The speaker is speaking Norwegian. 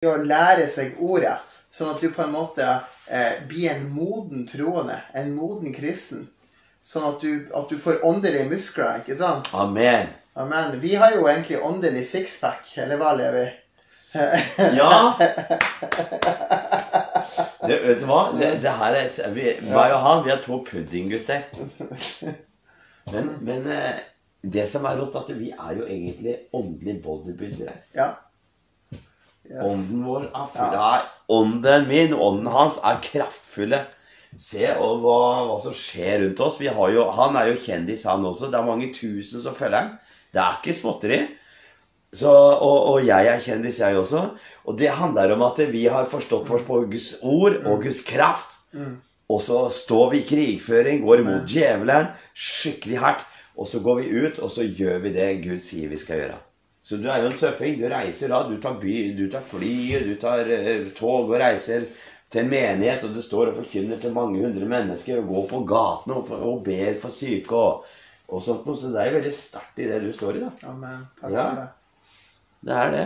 å lære seg ordet, sånn at du på en måte eh, blir en moden troende, en moden kristen. Sånn at du, at du får åndelige muskler, ikke sant? Amen. Amen. Vi har jo egentlig åndelig sixpack, eller hva, Levi? Ja. Det, vet du hva? Det, det her er, vi, meg og han, vi er to puddinggutter. Men, men eh, det som er rått, at vi er jo egentlig åndelige bodybuildere. Ja. Yes. Ånden vår er full av Ånden min ånden hans er kraftfulle. Se og hva, hva som skjer rundt oss. Vi har jo, han er jo kjendis, han også. Det er mange tusen som følger han. Det er ikke småtteri. Så, og, og jeg er kjendis, jeg også. Og det handler om at vi har forstått oss på Guds ord og Guds kraft. Og så står vi i krigføring, går imot djevelen skikkelig hardt. Og så går vi ut, og så gjør vi det Gud sier vi skal gjøre. Så du er jo en tøffing. Du reiser da. Du tar, by, du tar fly, du tar eh, tog og reiser til en menighet, og du står og forkynner til mange hundre mennesker og går på gatene og, og ber for syke og, og sånt noe. Så det er jo veldig sterkt i det du står i, da. Amen. Takk Ja. for det. Det er det.